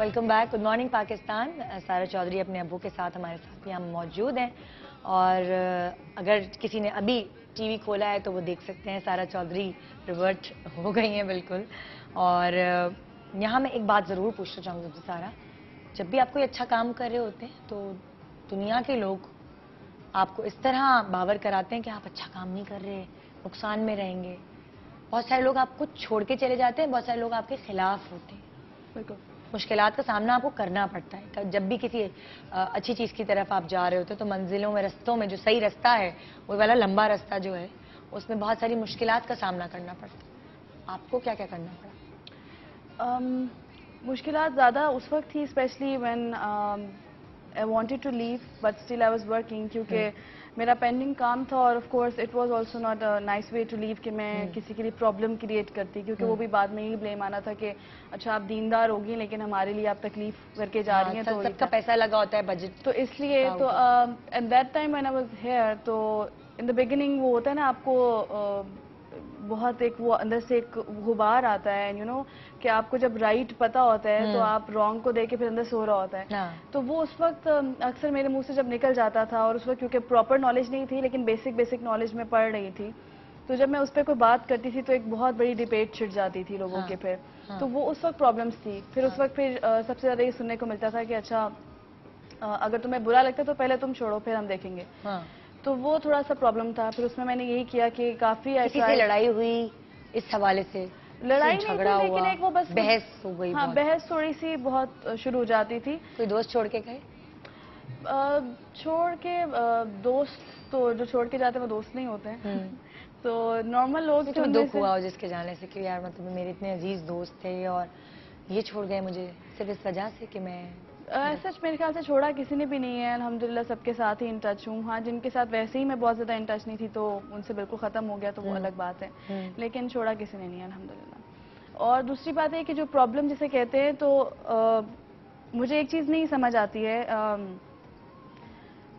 Welcome back good morning Pakistan Sara Chaudhry अपने अबू के साथ हमारे साथ यहाँ मौजूद हैं। और uh, अगर किसी ने अभी टीवी खोला है तो वो देख सकते हैं सारा चौधरी रिवर्ट हो गई हैं बिल्कुल। और uh, यहाँ मैं एक बात ज़रूर पूछना चाहूँगी सारा। जब भी आप कोई अच्छा काम कर रहे होते हैं तो दुनिया के लोग आपको इस तरह बावर कराते हैं कि आप अच्छा काम नहीं कर रहे नुकसान में रहेंगे। बहुत सारे लोग आपको छोड़ के चले जाते हैं बहुत सारे लोग आपके खिलाफ होते हैं। बिल्कुल। मुश्किलात का सामना आपको करना पड़ता है। जब भी किसी अच्छी चीज़ की तरफ़ आप जा रहे होते तो मंजिलों में, रस्तों में जो सही रास्ता है, वो वाला लंबा रास्ता जो है, उसमें बहुत सारी मुश्किल का सामना करना पड़ता है। आपको क्या क्या करना पड़ा? मुश्किल ज़्यादा उस वक्त थी specially when I wanted to leave but still I was working क्योंकि हम्म। मेरा पेंडिंग काम था और of course it was also not a nice way to leave कि मैं hmm. किसी के लिए प्रॉब्लम क्रिएट करती क्योंकि hmm. वो भी बाद में ही ब्लेम आना था कि अच्छा आप दीनदार होगी लेकिन हमारे लिए आप तकलीफ़ करके जा रही हैं हाँ, तो सबका पैसा लगा होता है बजट तो इसलिए तो at that time when I was here तो इन द बिगिनिंग वो होता है ना आपको uh, बहुत एक वो अंदर से एक गुबार आता है एंड यू नो कि आपको जब राइट पता होता है तो हम्म। आप रॉन्ग को देख के फिर अंदर सो रहा होता है। हाँ। तो वो उस वक्त अक्सर मेरे मुँह से जब निकल जाता था और उस वक्त क्योंकि प्रॉपर नॉलेज नहीं थी लेकिन बेसिक बेसिक नॉलेज में पढ़ रही थी तो जब मैं उस पर कोई बात करती थी तो एक बहुत बड़ी डिबेट छिड़ जाती थी लोगों हाँ, के फिर। हाँ, तो वो उस वक्त प्रॉब्लम्स थी। फिर हाँ, उस वक्त फिर आ, सबसे ज़्यादा ये सुनने को मिलता था कि अच्छा आ, अगर तुम्हें बुरा लगता है तो पहले तुम छोड़ो फिर हम देखेंगे। हाँ, तो वो थोड़ा सा प्रॉब्लम था। फिर उसमें मैंने यही किया कि काफ़ी ऐसी लड़ाई हुई इस हवाले से? लड़ाई नहीं थी लेकिन एक वो बस बहस हो गई हाँ बहस थोड़ी सी बहुत शुरू हो जाती थी। कोई दोस्त छोड़ के गए? छोड़ के दोस्त तो जो छोड़ के जाते हैं वो दोस्त नहीं होते हैं। हम्म। तो नॉर्मल लोग तो दुख हुआ हो जिसके जाने से कि यार मतलब मेरे इतने अज़ीज़ दोस्त थे और ये छोड़ गए मुझे सिर्फ़ इस वजह से कि मैं सच मेरे ख्याल से छोड़ा किसी ने भी नहीं है। अल्हम्दुलिल्लाह सबके साथ ही इन टच हूँ। हाँ जिनके साथ वैसे ही मैं बहुत ज़्यादा इन टच नहीं थी तो उनसे बिल्कुल ख़त्म हो गया तो वो हम्म। अलग बात है। हम्म। लेकिन छोड़ा किसी ने नहीं है अल्हम्दुलिल्लाह। और दूसरी बात है कि जो प्रॉब्लम जिसे कहते हैं तो आ, मुझे एक चीज़ नहीं समझ आती है। आ,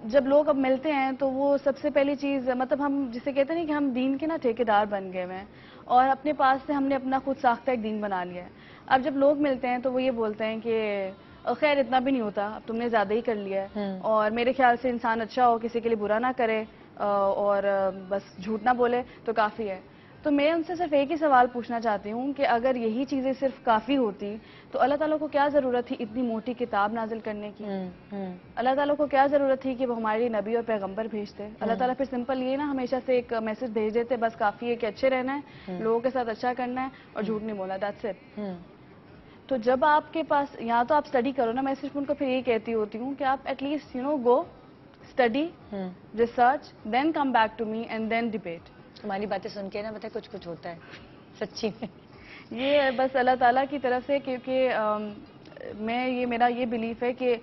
जब लोग अब मिलते हैं तो वो सबसे पहली चीज़ मतलब हम जिसे कहते हैं कि हम दीन के ना ठेकेदार बन गए हैं और अपने पास से हमने अपना खुद साख्ता एक दीन बना लिया है। अब जब लोग मिलते हैं तो वो ये बोलते हैं कि खैर इतना भी नहीं होता अब तुमने ज़्यादा ही कर लिया है। हम्म। और मेरे ख्याल से इंसान अच्छा हो किसी के लिए बुरा ना करे और बस झूठ ना बोले तो काफ़ी है। तो मैं उनसे सिर्फ़ एक ही सवाल पूछना चाहती हूँ कि अगर यही चीज़ें सिर्फ़ काफ़ी होती तो अल्लाह ताला को क्या ज़रूरत थी इतनी मोटी किताब नाजिल करने की? हम्म, हम्म। अल्लाह ताला को क्या ज़रूरत थी कि वो हमारे नबी और पैगंबर भेजते? अल्लाह ताला फिर सिंपल ये ना हमेशा से एक मैसेज भेज देते बस काफ़ी है कि अच्छे रहना है लोगों के साथ अच्छा करना है और झूठ नहीं बोला दैट्स इट तो जब आपके पास यहाँ तो आप स्टडी करो ना मैं सिर्फ़ उनको फिर यही कहती होती हूँ कि आप at least you know go study research then come back to me and then debate तुम्हारी बातें सुन के ना पता कुछ कुछ होता है सच्ची में। ये बस अल्लाह ताला की तरफ़ से क्योंकि मैं ये मेरा ये बिलीफ है कि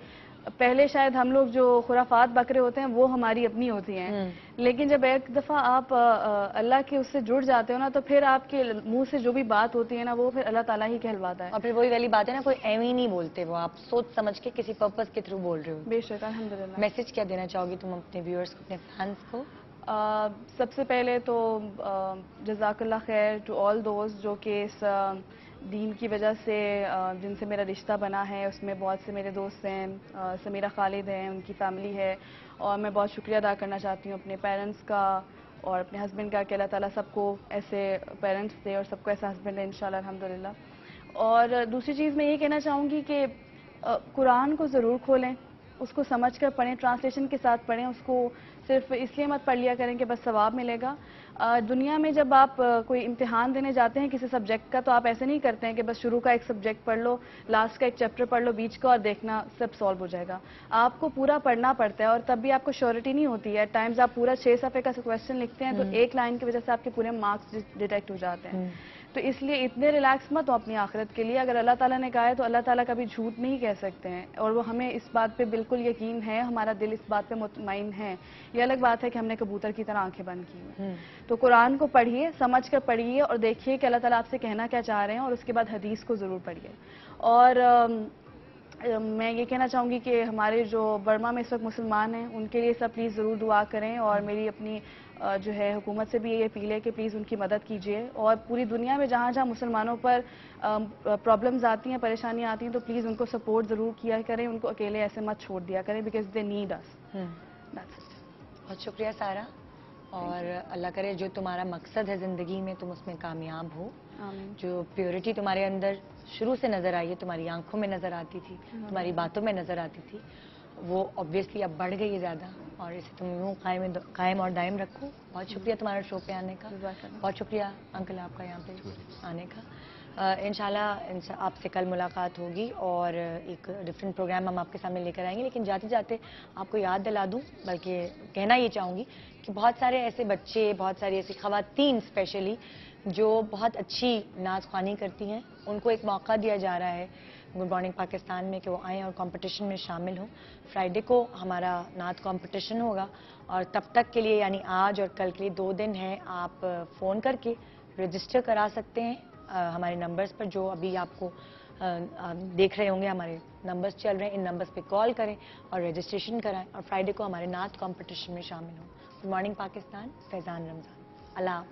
पहले शायद हम लोग जो खुराफात बकरे होते हैं वो हमारी अपनी होती हैं। हम्म। लेकिन जब एक दफ़ा आप अल्लाह के उससे जुड़ जाते हो ना तो फिर आपके मुँह से जो भी बात होती है ना वो फिर अल्लाह ताला ही कहलवाता है। और फिर वही वाली बात है ना कोई एम ही नहीं बोलते वो। आप सोच समझ के किसी पर्पज के थ्रू बोल रहे हो। बेशक अलहमदिल्ला मैसेज क्या देना चाहोगी तुम अपने व्यूअर्स को अपने फैंस को? सबसे पहले तो जजाकल्ला खैर टू ऑल दोस्त जो कि इस दीन की वजह से जिनसे मेरा रिश्ता बना है, उसमें बहुत से मेरे दोस्त हैं समीरा खालिद हैं, उनकी फैमिली है, और मैं बहुत शुक्रिया अदा करना चाहती हूँ अपने पेरेंट्स का और अपने हस्बैंड का कि अल्लाह ताला सबको ऐसे पेरेंट्स दे और सबको ऐसा हस्बैंड है इंशाल्लाह, अल्हम्दुलिल्लाह। और दूसरी चीज़ मैं ये कहना चाहूँगी कि कुरान को ज़रूर खोलें, उसको समझ कर पढ़ें ट्रांसलेशन के साथ पढ़ें, उसको सिर्फ़ इसलिए मत पढ़ लिया करें कि बस सवाब मिलेगा दुनिया में जब आप कोई इम्तिहान देने जाते हैं किसी सब्जेक्ट का तो आप ऐसे नहीं करते हैं कि बस शुरू का एक सब्जेक्ट पढ़ लो लास्ट का एक चैप्टर पढ़ लो बीच का और देखना सब सॉल्व हो जाएगा आपको पूरा पढ़ना पड़ता है और तब भी आपको श्योरिटी नहीं होती है टाइम्स आप पूरा छह सफ़े का क्वेश्चन लिखते हैं तो हम्म। एक लाइन की वजह से आपके पूरे मार्क्स डिटेक्ट हो जाते हैं हम्म। तो इसलिए इतने रिलैक्स मत हो अपनी आखिरत के लिए। अगर अल्लाह ताला ने कहा है तो अल्लाह ताला कभी झूठ नहीं कह सकते हैं। और वो हमें इस बात पे बिल्कुल यकीन है हमारा दिल इस बात पे मुतमिन है। ये अलग बात है कि हमने कबूतर की तरह आँखें बंद की हुई। हम्म। तो कुरान को पढ़िए समझ कर पढ़िए और देखिए कि अल्लाह ताला आपसे कहना क्या चाह रहे हैं और उसके बाद हदीस को ज़रूर पढ़िए। और मैं ये कहना चाहूँगी कि हमारे जो बर्मा में इस वक्त मुसलमान हैं उनके लिए सब प्लीज़ ज़रूर दुआ करें और मेरी अपनी जो है हुकूमत से भी ये अपील है कि प्लीज़ उनकी मदद कीजिए। और पूरी दुनिया में जहाँ जहाँ मुसलमानों पर प्रॉब्लम्स आती हैं परेशानियाँ आती हैं तो प्लीज़ उनको सपोर्ट ज़रूर किया करें उनको अकेले ऐसे मत छोड़ दिया करें बिकॉज़ दे नीड अस बहुत शुक्रिया सारा। और अल्लाह करे जो तुम्हारा मकसद है ज़िंदगी में तुम उसमें कामयाब हो। जो प्योरिटी तुम्हारे अंदर शुरू से नज़र आई है तुम्हारी आँखों में नज़र आती थी तुम्हारी बातों में नज़र आती थी वो ऑब्वियसली अब बढ़ गई है ज़्यादा। और इसे तुम यूँ कायम कायम और दायम रखो। बहुत शुक्रिया तुम्हारा शो पे आने का। बहुत शुक्रिया अंकल आपका यहाँ पे आने का। इनशाला आपसे कल मुलाकात होगी और एक डिफरेंट प्रोग्राम हम आपके सामने लेकर आएँगे। लेकिन जाते जाते आपको याद दिला दूँ बल्कि कहना ये चाहूँगी कि बहुत सारे ऐसे बच्चे बहुत सारी ऐसी खातन स्पेशली जो बहुत अच्छी नाच खानी करती हैं। उनको एक मौका दिया जा रहा है गुड मॉर्निंग पाकिस्तान में कि वो आएँ और कंपटीशन में शामिल हों। फ्राइडे को हमारा नाच कंपटीशन होगा और तब तक के लिए यानी आज और कल के लिए दो दिन हैं आप फ़ोन करके रजिस्टर करा सकते हैं। आ, हमारे नंबर्स पर जो अभी आपको आ, आ, देख रहे होंगे हमारे नंबर्स चल रहे हैं इन नंबर्स पे कॉल करें और रजिस्ट्रेशन कराएँ और फ्राइडे को हमारे नाच कंपटीशन में शामिल हों। मॉर्निंग पाकिस्तान फैज़ान रमज़ान अल्लाह हाफ़